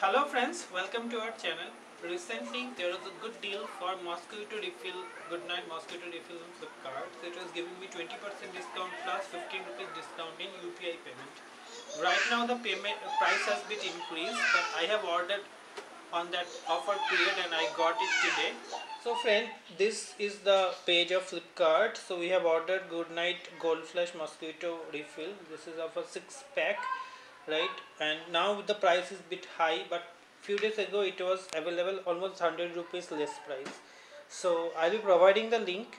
Hello friends, welcome to our channel. Recently there was a good deal for mosquito refill, Good Knight mosquito refill on Flipkart. It was giving me 20% discount plus 15 rupees discount in UPI payment. Right now the payment price has been increased but I have ordered on that offer period and I got it today. So friend, this is the page of Flipkart. So we have ordered Good Knight gold flash mosquito refill. This is of a 6 pack right? And now the price is bit high but few days ago it was available almost 100 rupees less price. So i'll be providing the link?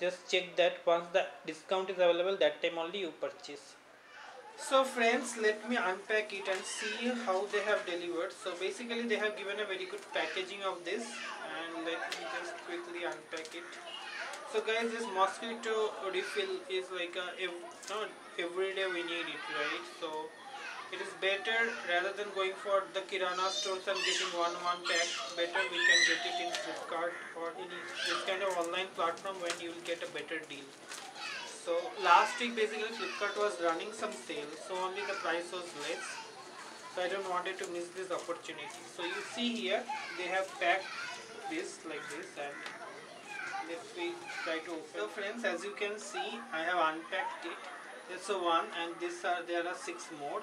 Just check that once the discount is available that time only you purchase. So friends let me unpack it and see how they have delivered. So basically they have given a very good packaging of this and let me just quickly unpack it. So guys this mosquito refill is like a ev no, every day we need it right? So it is better rather than going for the kirana stores and getting one one pack better we can get it in flipkart or in this kind of online platform when you will get a better deal. So last week basically flipkart was running some sale so only the price was less. So i don't wanted to miss this opportunity. So you see here they have packed this like this and let's we try to open. So friends as you can see i have unpacked it. That's a one and this are there are six more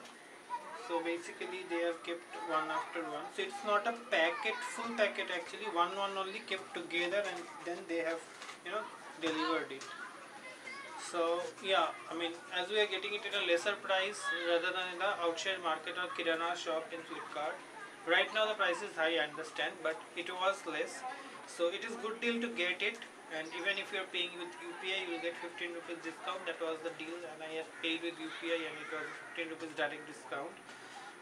so basically they have kept one after one. So it's not a packet full packet. Actually one one only kept together and then they have you know delivered it. So yeah i mean as we are getting it at a lesser price rather than in the outside market or kirana shop in flipkart. Right now the price is high i understand but it was less so it is good deal to get it. And even if you are paying with UPI you will get 15 rupees discount. That was the deal. And I have paid with UPI and it was 15 rupees direct discount.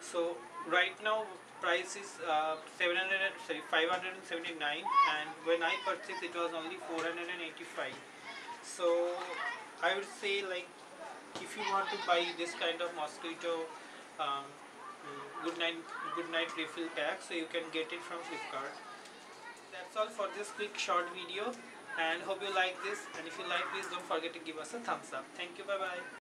So right now price is uh, 700 sorry 579 and when I purchased it was only 485 so I would say like if you want to buy this kind of mosquito um, Good Knight Good Knight refill pack so you can get it from Flipkart that's all for this quick short video. And hope you like this. And if you like please don't forget to give us a thumbs up. Thank you. Bye bye